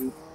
you.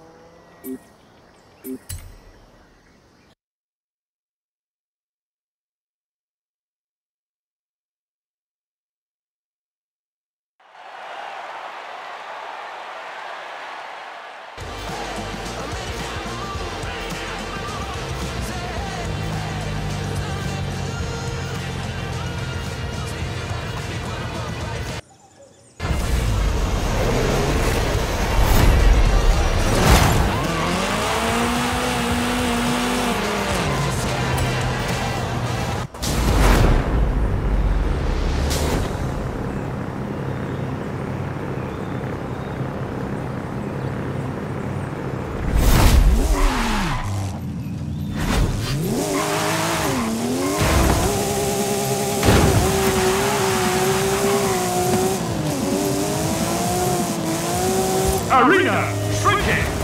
Arena shrinking!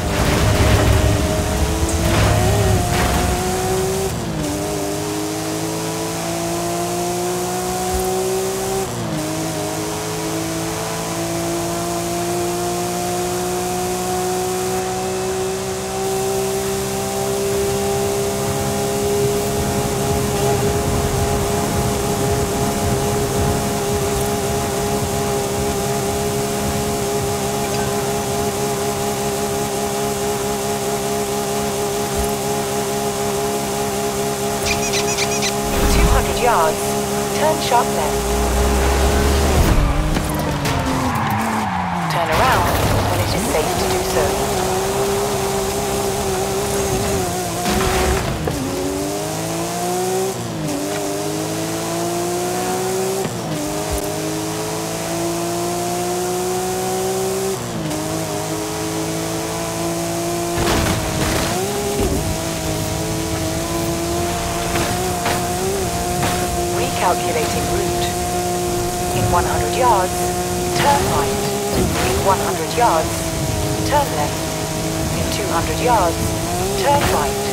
Yards, turn sharp left. Turn around when it is safe to do so. Recalculating route. In 100 yards, turn right. In 100 yards, turn left. In 200 yards, turn right.